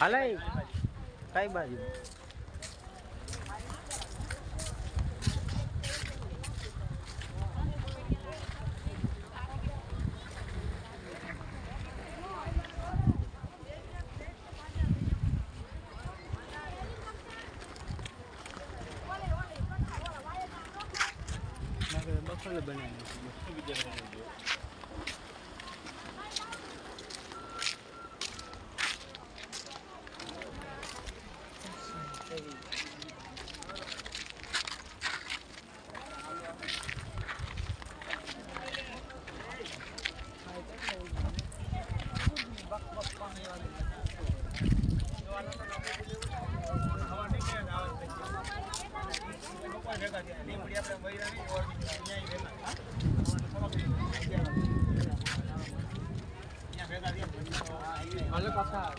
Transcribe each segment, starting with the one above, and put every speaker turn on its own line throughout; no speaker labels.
હાલે કઈ બાજુ? બફલ બનાવી હાલે પાછા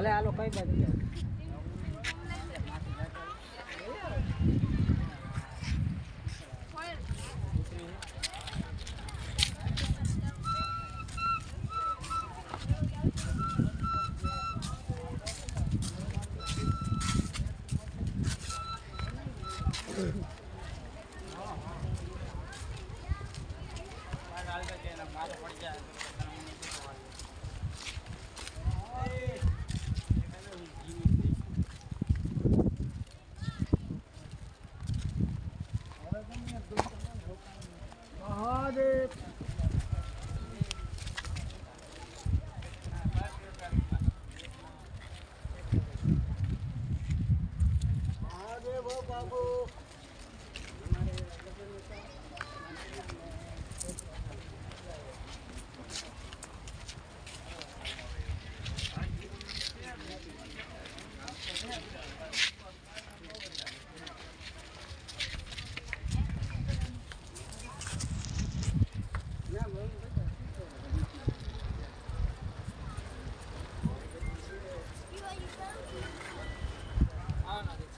હાલે હાલો કઈ બાજુ મારે પડી જાય బాబు Ah, no,